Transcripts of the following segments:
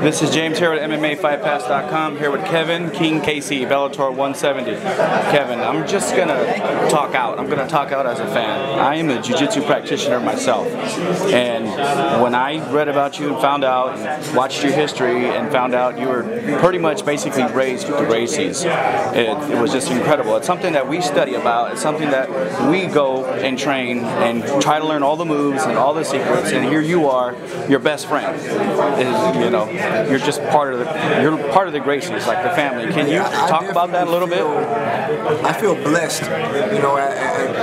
This is James here at MMAFightPass.com here with Kevin King Casey, Bellator 170. Kevin, I'm just gonna talk out. I'm gonna talk out as a fan. I am a jiu-jitsu practitioner myself, and when I read about you and found out, and watched your history, and found out you were pretty much basically raised with the Gracies, it, it was just incredible. It's something that we study about. It's something that we go and train and try to learn all the moves and all the secrets. And here you are, your best friend. Is, you know, you're just part of the you're part of the Gracies, like the family. Can you I talk about that a little feel, bit? I feel blessed, you know, at, at,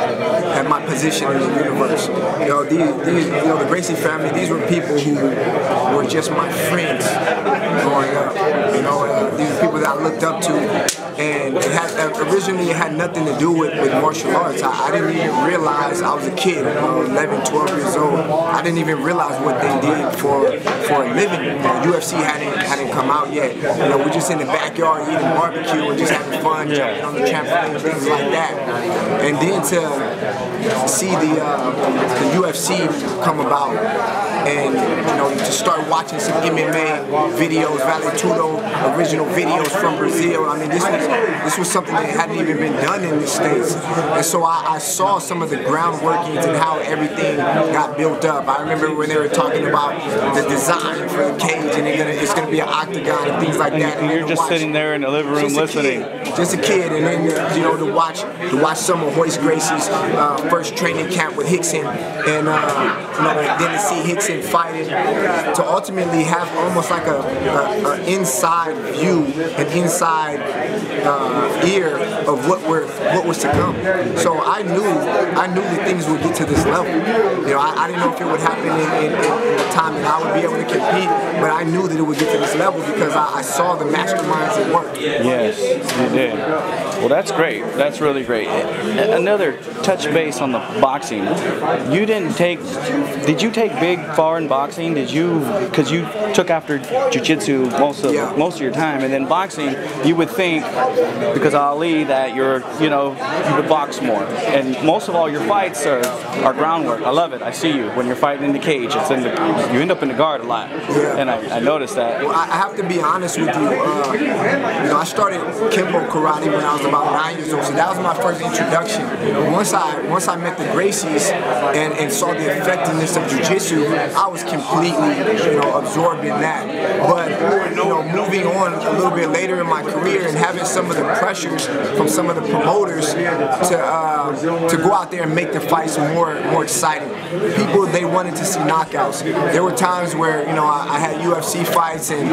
at my position in the universe. You know, these, these, you know, the Gracie family. These were people who were just my friends growing up. You know, uh, these people that I looked up to, and it had, uh, originally it had nothing to do with, with martial arts. I, I didn't even realize I was a kid, you know, 11, 12 years old. I didn't even realize what they did for for a living. You know, UFC hadn't hadn't come out yet. You know, we're just in the backyard eating barbecue and just having fun, Yeah. jumping on the trampoline, things like that. And then to see the uh, the UFC come about, and you know, to start watching some MMA videos, Vale Tudo original videos from Brazil. I mean, this was this was something that hadn't even been done in the states, and so I, I saw some of the ground workings and how everything got built up. I remember when they were talking about the design for the cage, and gonna, it's going to be an octagon and things like that. And you're just watch- sitting there in the living room just listening. kid, just a kid, and then you know to watch to watch some of Royce Gracie's uh, first training camp with Rickson, and uh, you know then to see Rickson fighting, to ultimately have almost like a, a, a inside view, an inside uh, ear of what were what was to come. So I knew I knew that things would get to this level. You know, I, I didn't know if it would happen in, in, in, the time that I would be able to compete, but I knew that it would get to this level because I, I saw the masterminds at work. Yes, you did. Well, that's great. That's really great. Another touch base on the boxing. You didn't take. Did you take big foreign boxing? Did you? Because you took after jiu-jitsu most of Yeah. most of your time, and then boxing, you would think because Ali that you're, you know, you would box more. And most of all your fights are are groundwork. I love it. I see you when you're fighting in the cage. It's in the. You end up in the guard a lot, Yeah. and I, I noticed that. I I have to be honest with you. Uh, I started Kenpo karate when I was about nine years old, so that was my first introduction. Once I once I met the Gracies and, and saw the effectiveness of jiu-jitsu, I was completely you know absorbed in that. But you know, moving on a little bit later in my career and having some of the pressures from some of the promoters to uh, to go out there and make the fights more more exciting. People they wanted to see knockouts. There were times where you know I, I had UFC fights and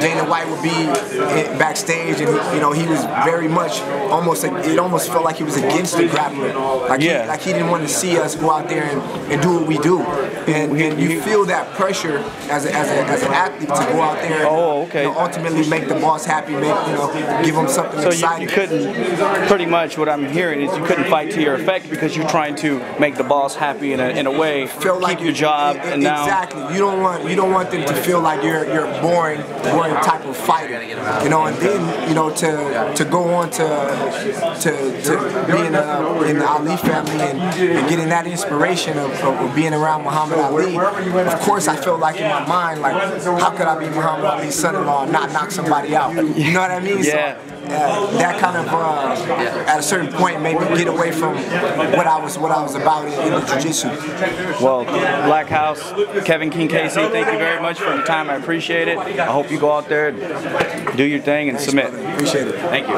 Dana White would be in- backstage and you know he was very much almost like, it almost felt like he was against the grappling. Like Yeah. he, like he didn't want to see us go out there and, and do what we do. And, and you feel that pressure as, a, as, a, as an athlete to go out there and Oh, okay. you know, ultimately make the boss happy, make you know give him something So you, exciting. you couldn't, pretty much what I'm hearing is you couldn't fight to your effect because you're trying to make the boss happy in a, in a way, feel like keep your job, e- and now exactly you don't want you don't want them to feel like you're you're a boring boring type of fighter you know and then you know to to go on to to, to being in the Ali family and, and getting that inspiration of, of being around Muhammad Ali. Of course I felt like in my mind like how could I be Muhammad Ali's son-in-law and not knock somebody out? You know what I mean? Yeah. so uh, that kind of uh, at a certain point made me get away from what I was what I was about in, in the jiu-jitsu well, Black House, Kevin King Casey, thank you very much for your time. I appreciate it. I hope you go out there, and do your thing, and submit. Appreciate it. Thank you.